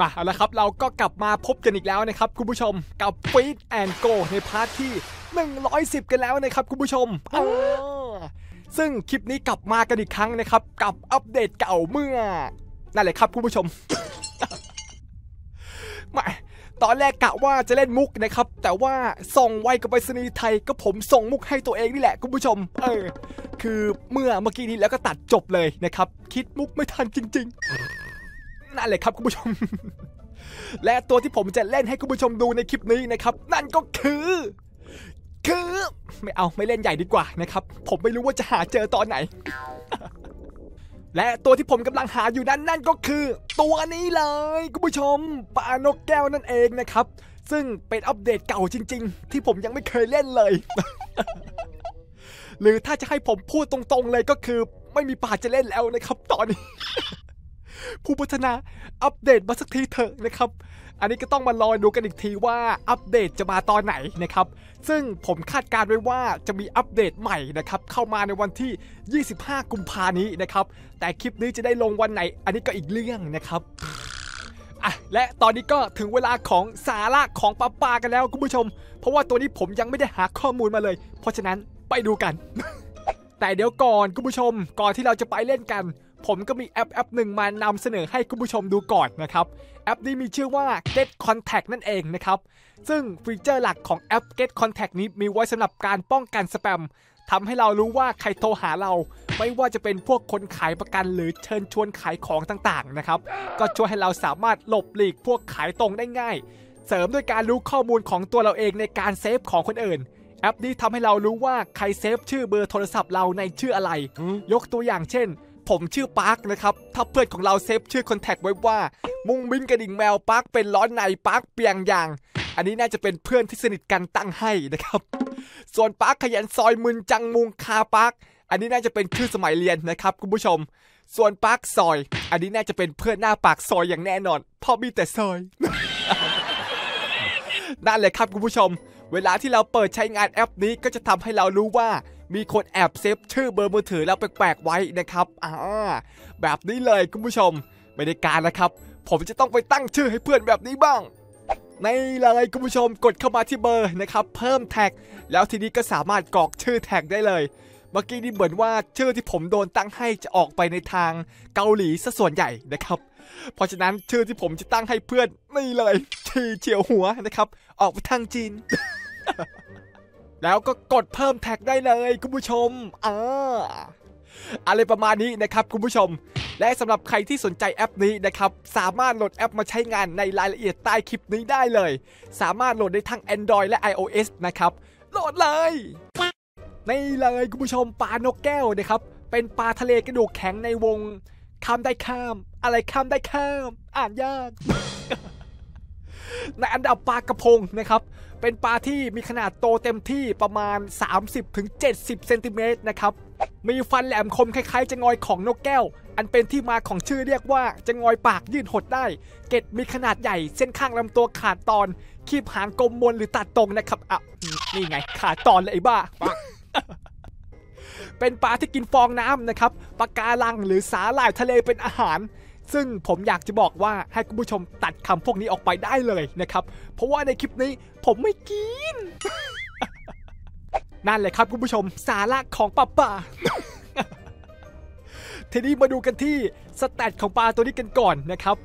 มาเอาละครับเราก็กลับมาพบกันอีกแล้วนะครับคุณผู้ชมกับฟีดแอนโกในพาร์ทที่ 110 กันแล้วนะครับคุณผู้ชมอ่าซึ่งคลิปนี้กลับมากันอีกครั้งนะครับ กับอัปเดตเก่าเมื่อ นั่นแหละครับคุณผู้ชมมาตอนแรกกะว่าจะเล่นมุกนะครับ แต่ว่าส่งไวกับไปรษณีย์ไทยก็ผมส่งมุกให้ตัวเองนี่แหละคุณผู้ชม เออ คือเมื่อเมื่อกี้นี้แล้วก็ตัดจบเลยนะครับ คิดมุกไม่ทันจริง ๆ นั่นเลยครับคุณผู้ชม และตัวที่ผมจะเล่นให้คุณผู้ชมดูในคลิปนี้นะครับ นั่นก็คือ คือไม่เอาไม่เล่นใหญ่ดีกว่านะครับ ผมไม่รู้ว่าจะหาเจอตอนไหน และตัวที่ผมกำลังหาอยู่นั้นนั่นก็คือ ตัวนี้เลยคุณผู้ชมปลานกแก้วนั่นเองนะครับ ซึ่งเป็นอัปเดตเก่าจริง ๆ ที่ผมยังไม่เคยเล่นเลย หรือถ้าจะให้ผมพูดตรงๆเลยก็คือ ไม่มีป่าจะเล่นแล้วนะครับ ตอนนี้ ผู้พัฒนาอัปเดตมาสักทีเถอะนะครับ อันนี้ก็ต้องมารอดูกันอีกทีว่าอัปเดตจะมาตอนไหนนะครับ ซึ่งผมคาดการณ์ไว้ว่าจะมีอัปเดตใหม่นะครับเข้ามาในวันที่ 25 กุมภานี้นะครับ แต่คลิปนี้จะได้ลงวันไหน อันนี้ก็อีกเรื่องนะครับอะและตอนนี้ก็ถึงเวลาของสาระของปาปากันแล้วคุณผู้ชม เพราะว่าตัวนี้ผมยังไม่ได้หาข้อมูลมาเลย เพราะฉะนั้นไปดูกัน แต่เดี๋ยวก่อนคุณผู้ชมก่อนที่เราจะไปเล่นกัน ผมก็มีแอปแอปหนึ่งมานำเสนอให้คุณผู้ชมดูก่อนนะครับ แอปนี้มีชื่อว่า Get Contact นั่นเองนะครับ ซึ่ง feature หลักของแอป Get Contact นี้มีไว้สำหรับการป้องกันสแปมทำให้เรารู้ว่าใครโทรหาเรา ไม่ว่าจะเป็นพวกคนขายประกันหรือเชิญชวนขายของต่างๆนะครับ ก็ช่วยให้เราสามารถหลบหลีกพวกขายตรงได้ง่าย เสริมด้วยการรู้ข้อมูลของตัวเราเองในการเซฟของคนอื่นแอปนี้ทำให้เรารู้ว่าใครเซฟชื่อเบอร์โทรศัพท์เราในชื่ออะไร ยกตัวอย่างเช่น ผมชื่อปาร์คนะครับ ถ้าเพื่อนของเราเซฟชื่อคอนแทคไว้ว่า มุ้งบินกระดิ่งแมวปาร์คเป็นร้อนในปาร์คเปียงยาง อันนี้น่าจะเป็นเพื่อนที่สนิทกันตั้งให้นะครับ ส่วนปาร์คขยันซอยมึนจังมุงคาปาร์คอันนี้น่าจะเป็นชื่อสมัยเรียนนะครับคุณผู้ชม ส่วนปาร์คซอย อันนี้น่าจะเป็นเพื่อนหน้าปากซอยอย่างแน่นอนเพราะมีแต่ซอย นั่นเลยครับคุณผู้ชม เวลาที่เราเปิดใช้งานแอปนี้ก็จะทำให้เรารู้ว่า มีคนแอบเซฟชื่อเบอร์มือถือเราแปลกๆไว้นะครับอ่าแบบนี้เลยคุณผู้ชมไม่ได้การนะครับ ผมจะต้องไปตั้งชื่อให้เพื่อนแบบนี้บ้างในเลยคุณผู้ชมกดเข้ามาที่เบอร์นะครับ เพิ่มแท็ก แล้วทีนี้ก็สามารถกรอกชื่อแท็กได้เลย เมื่อกี้นี่เหมือนว่าชื่อที่ผมโดนตั้งให้จะออกไปในทางเกาหลีซะส่วนใหญ่นะครับ เพราะฉะนั้นชื่อที่ผมจะตั้งให้เพื่อนนี่เลยทีเฉียวหัวนะครับ ออกไปทางจีน แล้วก็กดเพิ่มแท็กได้เลยคุณผู้ชมอ่าอะไรประมาณนี้นะครับคุณผู้ชม และสำหรับใครที่สนใจแอปนี้นะครับ สามารถโหลดแอปมาใช้งานในรายละเอียดใต้คลิปนี้ได้เลย สามารถโหลดได้ทั้ง Android และ iOS นะครับ โหลดเลยนี่เลยคุณผู้ชมปลานกแก้วนะครับ เป็นปลาทะเลกระดูกแข็งในวง ข้ามได้ข้าม อะไรข้ามได้ข้าม อ่านยาก ในอันดับปลากระพงนะครับ เป็นปลาที่มีขนาดโตเต็มที่ประมาณ 30-70เซนติเมตรนะครับ มีฟันแหลมคมคล้ายๆจะงอยของนกแก้ว อันเป็นที่มาของชื่อเรียกว่าจะงอยปากยื่นหดได้ เกล็ดมีขนาดใหญ่เส้นข้างลำตัวขาดตอน คีบหางกลมมนหรือตัดตรงนะครับอะนี่ไงขาดตอนเลยไอ้บ้าเป็นปลาที่กินฟองน้ำนะครับปลาการังหรือสาหร่ายทะเลเป็นอาหาร ซึ่งผมอยากจะบอกว่าให้คุณผู้ชมตัดคำพวกนี้ออกไปได้เลยนะครับ เพราะว่าในคลิปนี้ผมไม่กิน นั่นเลยครับคุณผู้ชมสาระของปลาป่าทีนี้มาดูกันที่สแตทของปลาตัวนี้กันก่อนนะครับ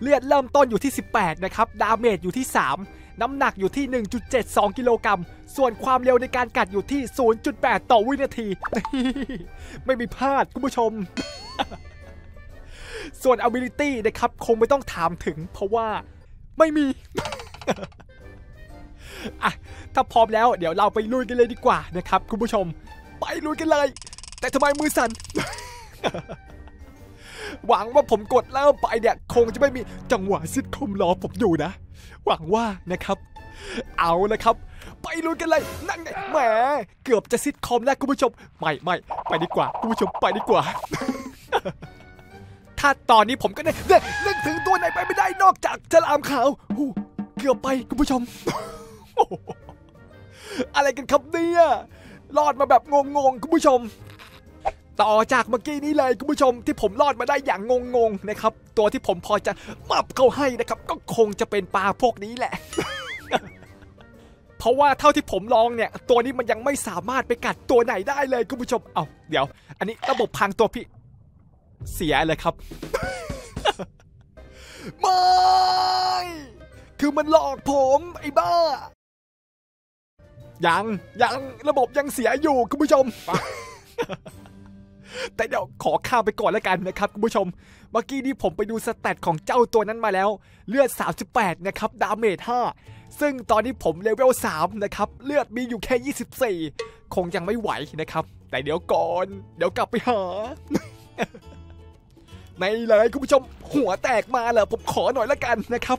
เลือดเริ่มต้นอยู่ที่ 18 นะครับ damage อยู่ที่ 3 น้ำหนักอยู่ที่ 1.72 กิโลกรัม ส่วนความเร็วในการกัดอยู่ที่ 0.8 ต่อวินาที ไม่มีพลาดคุณผู้ชม ส่วน ability นะครับ คงไม่ต้องถามถึง เพราะว่าไม่มีอะถ้าพร้อมแล้วเดี๋ยวเราไปลุยกันเลยดีกว่านะครับ คุณผู้ชม ไปลุยกันเลย แต่ทำไมมือสั่นหวังว่าผมกดเริ่มไปเนี่ย คงจะไม่มีจังหวะซิทคอมรอผมอยู่นะ หวังว่านะครับ เอาละครับ ไปลุยกันเลยนั่นไงแหมเกือบจะซิทคอมแล้วคุณผู้ชม ไม่ไม่ไปดีกว่า คุณผู้ชมไปดีกว่า ถ้าตอนนี้ผมก็เนี่ยเนี่ยนึกถึงตัวไหนไปไม่ได้นอกจากฉลามขาวเกือบไปคุณผู้ชม อะไรกันครับเนี่ยรอดมาแบบงงๆคุณผู้ชม ต่อจากเมื่อกี้นี้เลยคุณผู้ชมที่ผมรอดมาได้อย่างงงๆนะครับ ตัวที่ผมพอจะมับเข้าให้นะครับ ก็คงจะเป็นปลาพวกนี้แหละเพราะว่าเท่าที่ผมลองเนี่ย ตัวนี้มันยังไม่สามารถไปกัดตัวไหนได้เลยคุณผู้ชม เอาเดี๋ยว อันนี้ระบบพังตัวพี่ เสียเลยครับ ไม่ คือมันหลอกผมไอ้บ้า ยัง ยังระบบยังเสียอยู่คุณผู้ชม แต่เดี๋ยวขอข้ามไปก่อนแล้วกันนะครับคุณผู้ชม เมื่อกี้นี้ผมไปดู stat ของเจ้าตัวนั้นมาแล้ว เลือด 38 นะครับ damage 5ซึ่งตอนนี้ผมเลเวล3นะครับ เลือดมีอยู่แค่ 24 คงยังไม่ไหวนะครับ แต่เดี๋ยวก่อน เดี๋ยวกลับไปหาในเลยคุณผู้ชมหัวแตกมาเหรอผมขอหน่อยละกันนะครับ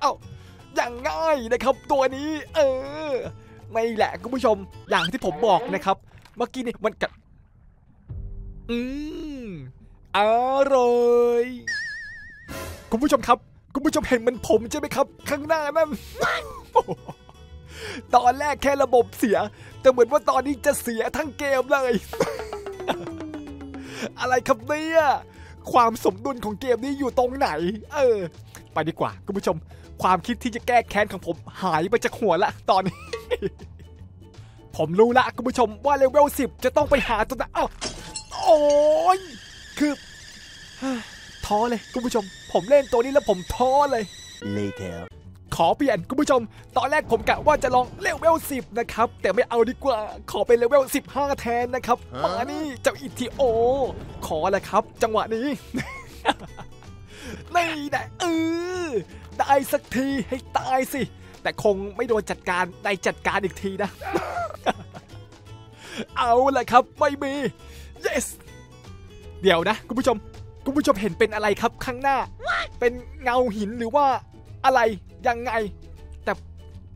เอ้าอย่างง่ายนะครับ ตัวนี้ เออไม่แหละคุณผู้ชมอย่างที่ผมบอกนะครับ เมื่อกี้นี่มันกัดอืมอร่อยคุณผู้ชมครับ คุณผู้ชมเห็นมันผมใช่ไหมครับ ข้างหน้านั่นตอนแรกแค่ระบบเสีย แต่เหมือนว่าตอนนี้จะเสียทั้งเกมเลย อะไรครับเนี่ยความสมดุลของเกมนี้อยู่ตรงไหน เออ ไปดีกว่าคุณผู้ชม ความคิดที่จะแก้แค้นของผมหายไปจากหัวละตอนนี้ ผมรู้ละคุณผู้ชมว่าเลเวล10จะต้องไปหาตัวนั้นอ้าวโอ้ยคือท้อเลยคุณผู้ชม ผมเล่นตัวนี้แล้วผมท้อเลย Later. ขอเปลี่ยนคุณผู้ชม ตอนแรกผมกะว่าจะลองเลเวล10 นะครับ แต่ไม่เอาดีกว่าขอเป็นเลเวล15 แทนนะครับ มานี่เจ้าอิทิโอ ขอแหละครับ จังหวะนี้ นี่แหละเออได้สักทีให้ตายสิ แต่คงไม่โดนจัดการได้จัดการอีกทีนะ เอาแหละครับไม่มี yes เดี๋ยวนะ คุณผู้ชม คุณผู้ชมเห็นเป็นอะไรครับข้างหน้า เป็นเงาหินหรือว่า อะไรยังไง แต่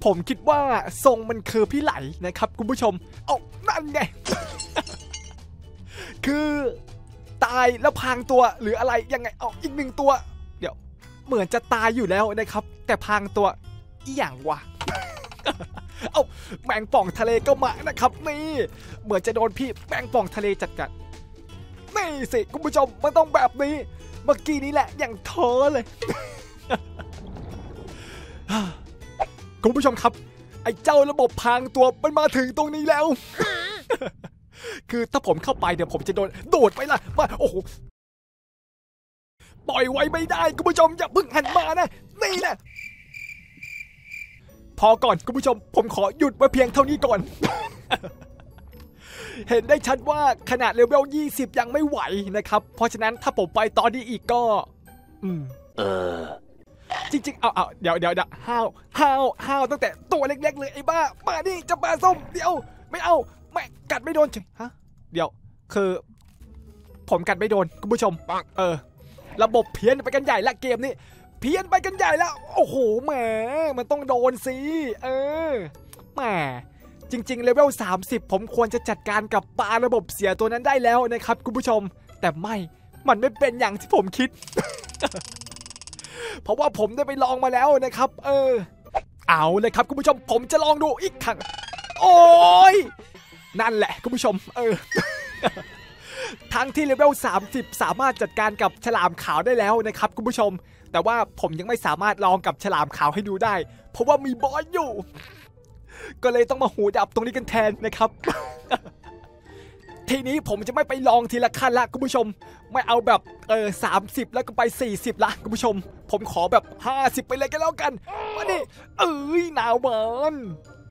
ผมคิดว่าทรงมันคือพี่ไหลนะครับ คุณผู้ชมเอานั่นไง คือตายแล้วพรางตัวหรืออะไรยังไงเอาอีกหนึ่งตัว เดี๋ยว เหมือนจะตายอยู่แล้วนะครับ แต่พรางตัวอีหยังวะเอาแมงป่องทะเลก็มานะครับ นี่ เหมือนจะโดนพี่แมงป่องทะเลจัดการนี่สิคุณผู้ชมมันต้องแบบนี้ เมื่อกี้นี้แหละอย่างท้อเลย คุณผู้ชมครับ ไอ้เจ้าระบบพรางตัวมันมาถึงตรงนี้แล้ว คือถ้าผมเข้าไปเดี๋ยวผมจะโดนโดดไปล่ะมาโอ้โหปล่อยไว้ไม่ได้คุณผู้ชมอย่าเพิ่งหันมานะนี่แหละพอก่อนคุณผู้ชม ผมขอหยุดไว้เพียงเท่านี้ก่อน เห็นได้ชัดว่าขนาดเลเวล 20 ยังไม่ไหวนะครับ เพราะฉะนั้นถ้าผมไปตอนนี้อีกก็ อืม Uh. จริงๆ เอาเอาเดี๋ยวเดี๋ยวเดี๋ยวห้าวห้าวห้าวตั้งแต่ตัวเล็กๆเลยไอ้บ้ามานี่จะปลาส้มเดี๋ยวไม่เอาไม่กัดไม่โดนเฉยฮะเดี๋ยวคือ ผมกัดไม่โดนคุณผู้ชมเออ ระบบเพี้ยนไปกันใหญ่ละเกมนี้เพี้ยนไปกันใหญ่แล้ว โอ้โหแหมมันต้องโดนสิเออแหมจริงๆเลเวล30 ผมควรจะจัดการกับปลาระบบเสียตัวนั้นได้แล้วนะครับคุณผู้ชม แต่ไม่มันไม่เป็นอย่างที่ผมคิด เพราะว่าผมได้ไปลองมาแล้วนะครับ เออ เอาเลยครับคุณผู้ชมผมจะลองดูอีกครั้ง โอ้ยนั่นแหละคุณผู้ชม เออทั้งที่เลเวล 30 สามารถจัดการกับฉลามขาวได้แล้วนะครับคุณผู้ชม แต่ว่าผมยังไม่สามารถลองกับฉลามขาวให้ดูได้ เพราะว่ามีบอสอยู่ ก็เลยต้องมาหูดับตรงนี้กันแทนนะครับ ทีนี้ผมจะไม่ไปลองทีละขั้นละคุณผู้ชม ไม่เอาแบบเออสามสิบแล้วก็ไป 40 ละคุณผู้ชม ผมขอแบบ 50 ไปเลยกันแล้วกันมาดิเอ้ยหนาวหวาน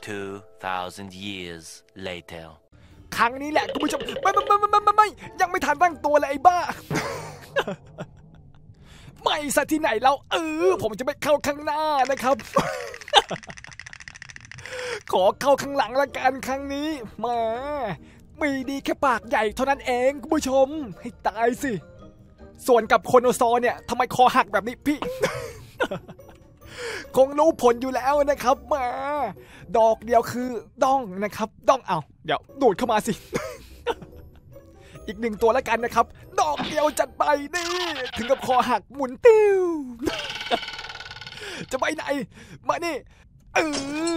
2,000 years later. ครั้งนี้แหละคุณผู้ชมไม่ไม่ไม่ไม่ไม่ไม่ยังไม่ทันตั้งตัวเลยไอ้บ้า ไม่ซะที่ไหนแล้วเออผมจะไม่เข้าข้างหน้านะครับ ขอเข้าข้างหลังละกันครั้งนี้มา มีดีแค่ปากใหญ่เท่านั้นเองคุณผู้ชม ให้ตายสิ ส่วนกับโคโนซอเนี่ยทำไมคอหักแบบนี้พี่ คงรู้ผลอยู่แล้วนะครับมา ดอกเดียวคือด้องนะครับด้องเอาเดี๋ยวดูดเข้ามาสิ อีกหนึ่งตัวแล้วกันนะครับ ดอกเดียวจัดไปนี่ถึงกับคอหักหมุนติ้วจะไปไหน มานี่เอ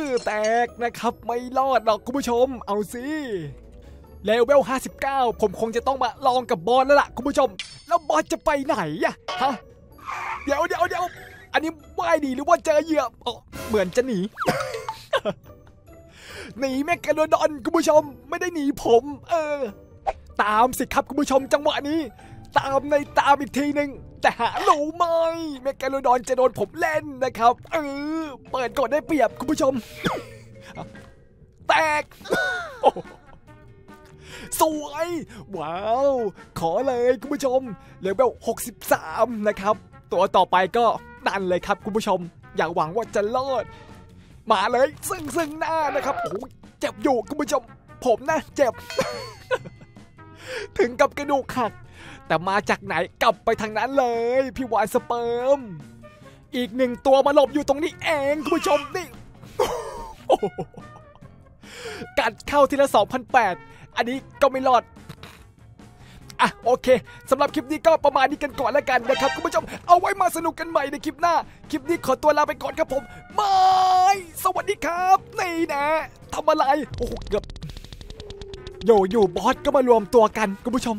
อแตกนะครับไม่รอดหรอกคุณผู้ชม เอาสิ เลเวล 59 ผมคงจะต้องมาลองกับบอสแล้วล่ะคุณผู้ชม แล้วบอสจะไปไหนอะฮะ เดี๋ยวเดี๋ยวเดี๋ยวอันนี้ว่ายดีหรือว่าเจอเหยื่ออเหมือนจะหนี หนีแมกกาโดดอนคุณผู้ชม ไม่ได้หนีผม เออ ตามสิครับคุณผู้ชมจังหวะนี้ ตามในตามอีกทีหนึ่งแต่หารู้ไหมเมกาโลดอนจะโดนผมเล่นนะครับ เออ เปิดก่อนได้เปรียบคุณผู้ชม แตก สวย ว้าว ขอเลยคุณผู้ชมเลเวล63 นะครับ ตัวต่อไปก็นั่นเลยครับคุณผู้ชม อย่าหวังว่าจะรอด มาเลยซึ่งซึ่งหน้านะครับโอ้เจ็บอยู่คุณผู้ชม ผมนะเจ็บ ถึงกับกระดูกหัก แต่มาจากไหนกลับไปทางนั้นเลย พี่วานสเปิร์มอีกหนึ่งตัวมาหลบอยู่ตรงนี้เองคุณผู้ชมนี่ กัดเข้าทีละ2,008อันนี้ก็ไม่รอดอะโอเคสำหรับคลิปนี้ก็ประมาณนี้กันก่อนแล้วกันนะครับคุณผู้ชมเอาไว้มาสนุกกันใหม่ในคลิปหน้า คลิปนี้ขอตัวลาไปก่อนครับผมบายสวัสดีครับนี่นะทำอะไรโอ้โหเกือบโยอยู่บอสก็มารวมตัวกันคุณผู้ชม